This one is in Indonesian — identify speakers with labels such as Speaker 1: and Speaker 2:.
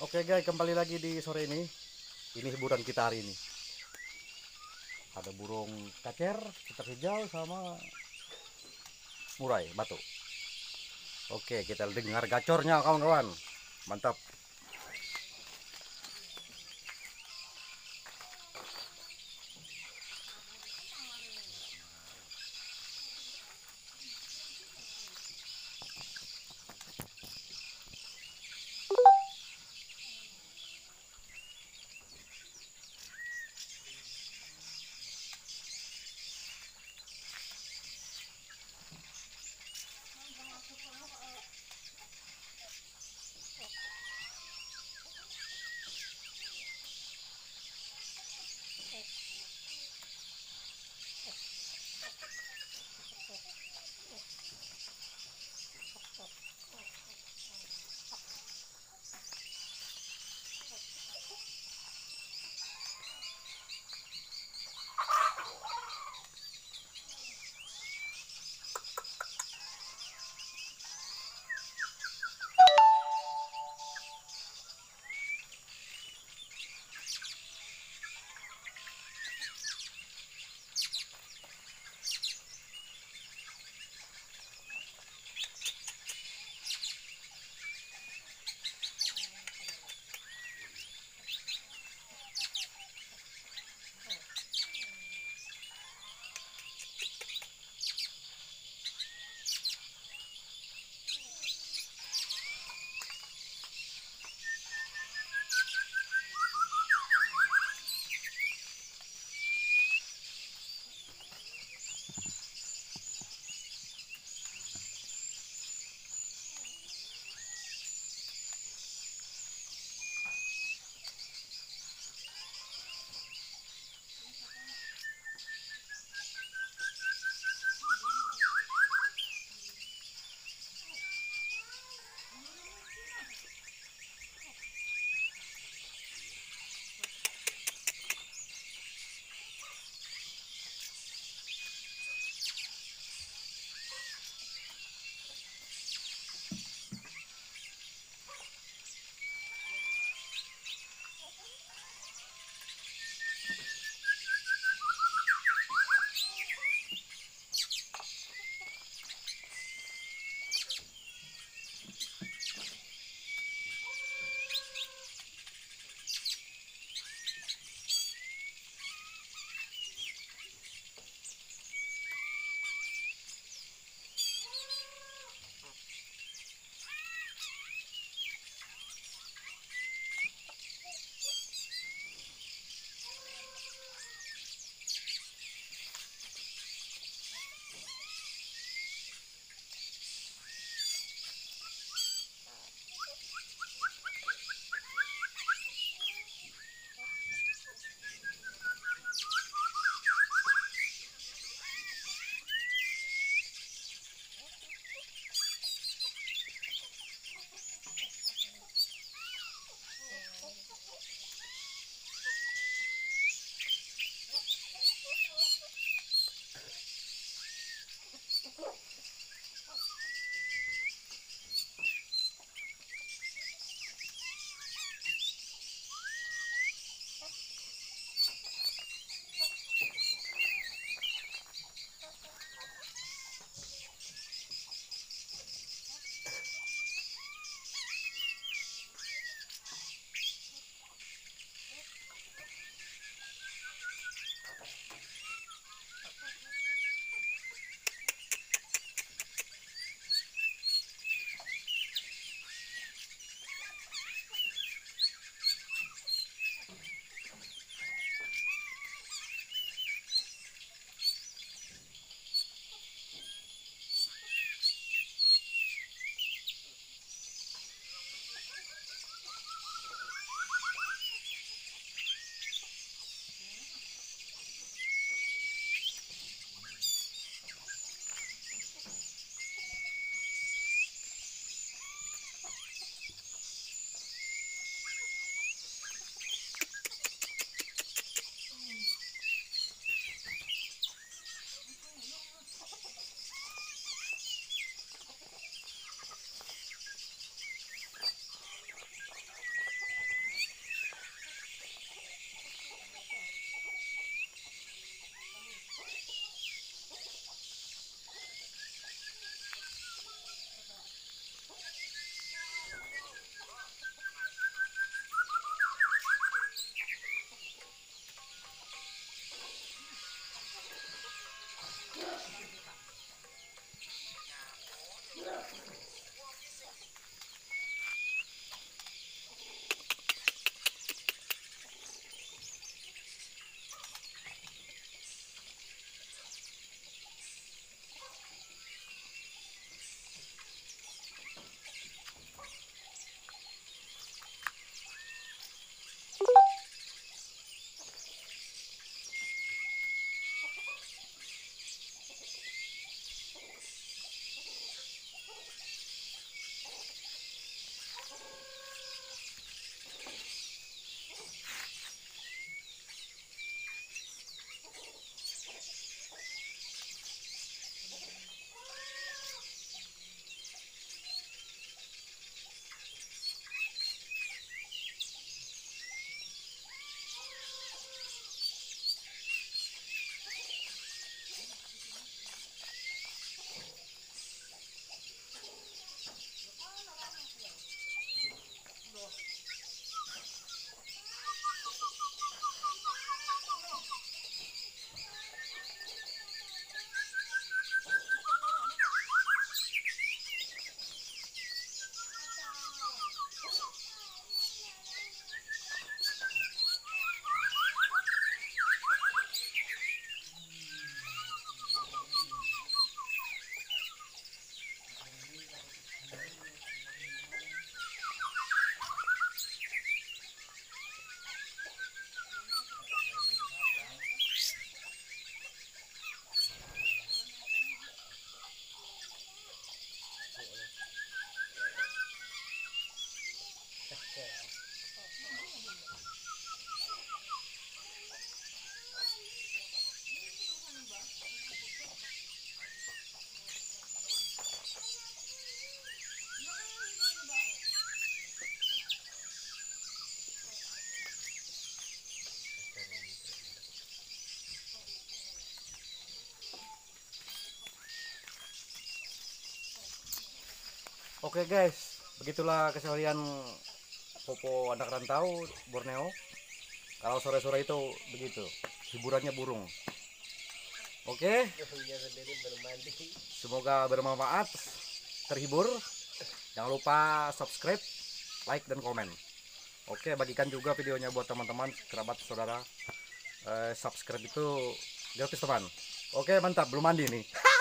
Speaker 1: Oke guys, kembali lagi di sore ini. Ini hiburan kita hari ini. Ada burung kacer, putar hijau sama murai batu. Oke, kita dengar gacornya kawan-kawan. Mantap. Oke guys, begitulah keseharian Popo anak rantau Borneo. Kalau sore-sore itu begitu, hiburannya burung. Oke, semoga bermanfaat, terhibur. Jangan lupa subscribe, like dan komen. Oke, bagikan juga videonya buat teman-teman, kerabat, saudara. Eh, subscribe itu gratis teman. Oke, mantap, belum mandi nih.